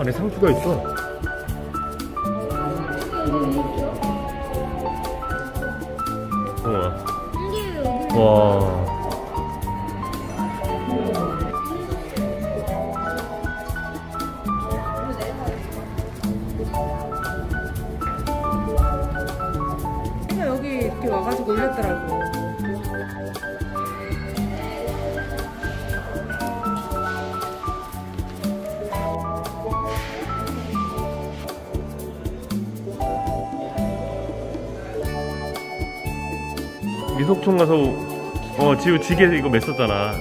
안에 상추가 있어. 우와. 와. 여기 이렇게 와가지고 올렸더라고. 미속촌 가서 어 지우 지게 이거 맸었잖아.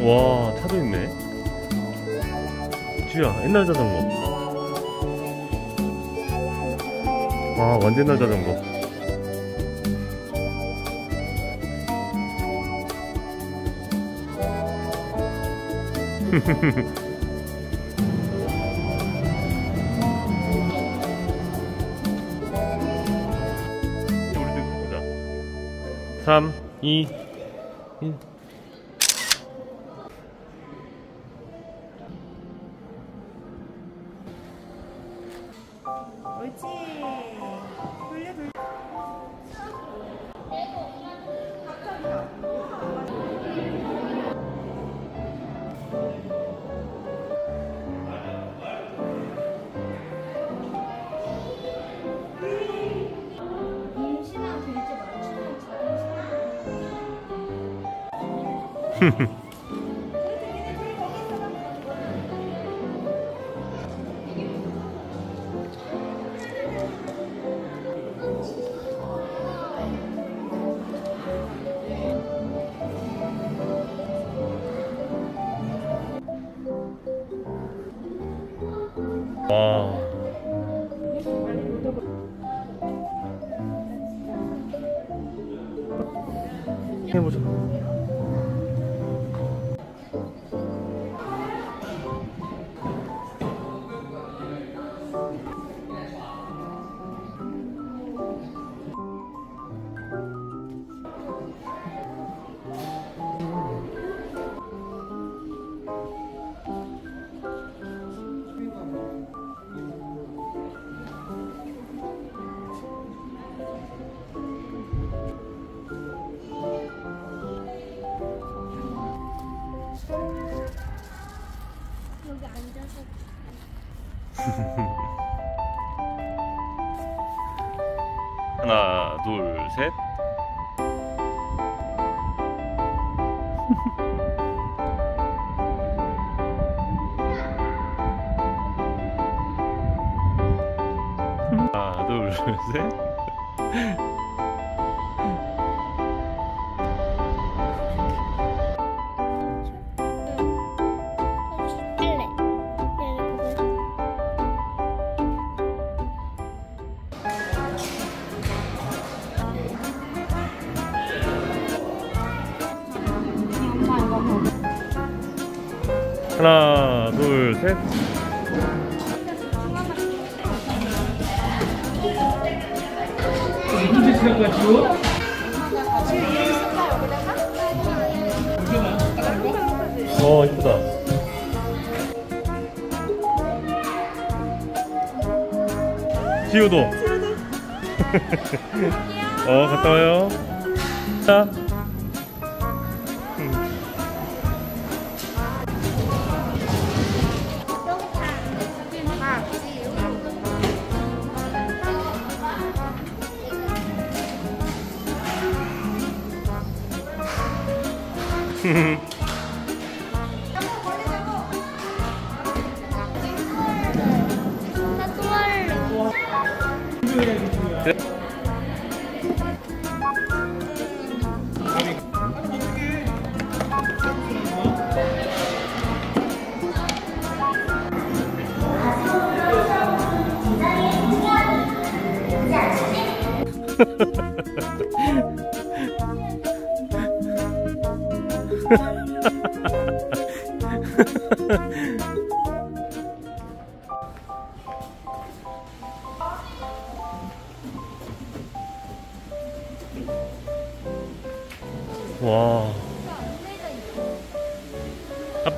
와 차도 있네. 지우야 옛날 자전거. 와 완전 옛날 자전거. 우리도 tam i, i 와. 해보자. 하나, 둘, 셋. 하나, 둘, 셋. 하나, 둘, 셋. 어, 이쁘다. 지우도. 어, 갔다 와요. 자. 할래. 와. 아.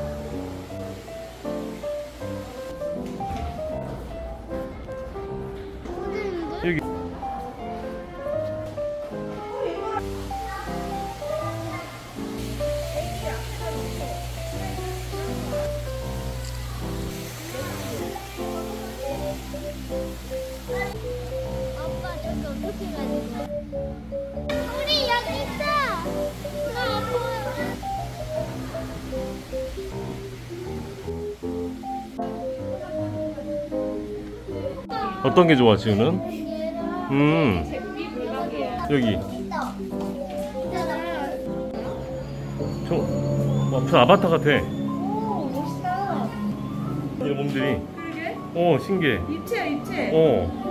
야, 우리 여기 있어! 어떤 게 좋아 지우는? 음. 여기. 저 아, 무슨 아바타 같아. 오 멋있다. 이런 몸들이. 오 어, 신기해. 입체야 입체. 어.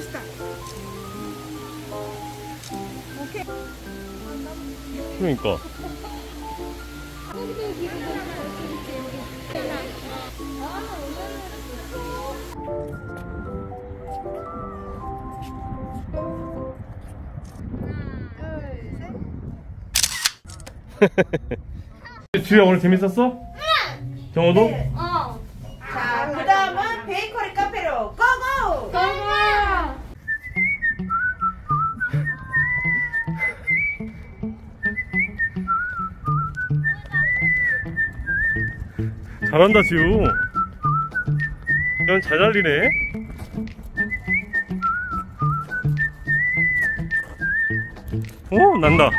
멋있다. 오케이. 그러니까 주야 오늘 재밌었어? 응 정호도? 어. 잘한다 지우. 이건 잘 달리네. 오 난다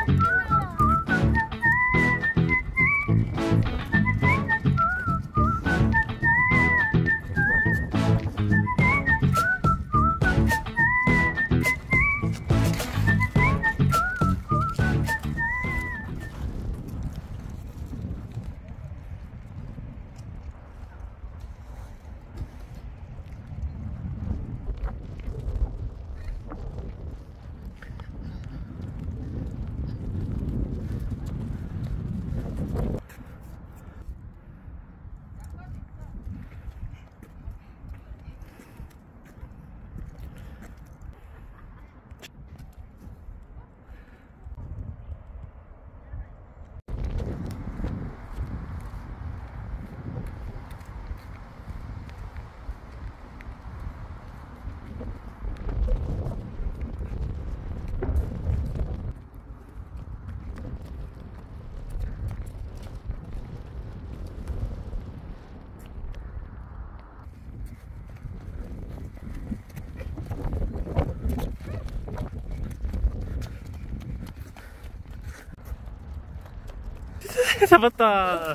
잡았다